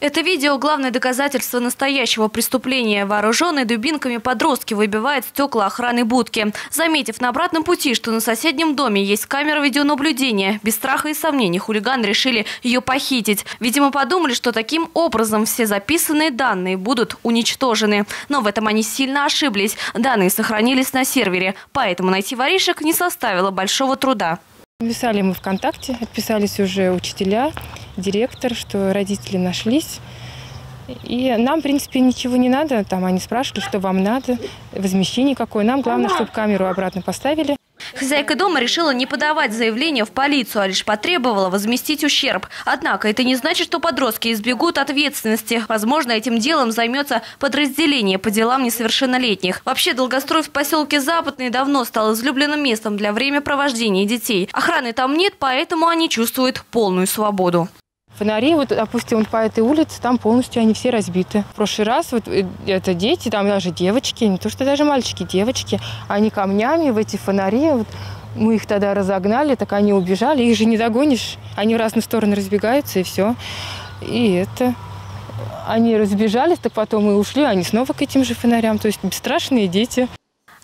Это видео – главное доказательство настоящего преступления. Вооруженные дубинками подростки выбивают стекла охраны будки. Заметив на обратном пути, что на соседнем доме есть камера видеонаблюдения, без страха и сомнений хулиганы решили ее похитить. Видимо, подумали, что таким образом все записанные данные будут уничтожены. Но в этом они сильно ошиблись. Данные сохранились на сервере, поэтому найти воришек не составило большого труда. Писали мы ВКонтакте, отписались уже учителя, директор, что родители нашлись. И нам, в принципе, ничего не надо. Там они спрашивали, что вам надо, возмещение какое. Нам главное, чтобы камеру обратно поставили. Хозяйка дома решила не подавать заявление в полицию, а лишь потребовала возместить ущерб. Однако это не значит, что подростки избегут ответственности. Возможно, этим делом займется подразделение по делам несовершеннолетних. Вообще, долгострой в поселке Западный давно стал излюбленным местом для времяпровождения детей. Охраны там нет, поэтому они чувствуют полную свободу. Фонари, вот, допустим, по этой улице, там полностью они все разбиты. В прошлый раз вот э, это дети, там даже девочки, не то что даже мальчики, девочки, они камнями в эти фонари, вот, мы их тогда разогнали, так они убежали, их же не догонишь, они в разные стороны разбегаются и все. И это, они разбежались, так потом и ушли, они снова к этим же фонарям, то есть бесстрашные дети.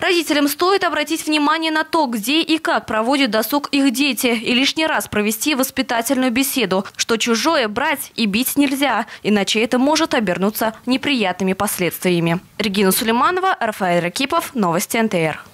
Родителям стоит обратить внимание на то, где и как проводят досуг их дети, и лишний раз провести воспитательную беседу, что чужое брать и бить нельзя, иначе это может обернуться неприятными последствиями. Регина Сулейманова, Рафаэль Ракипов, Новости НТР.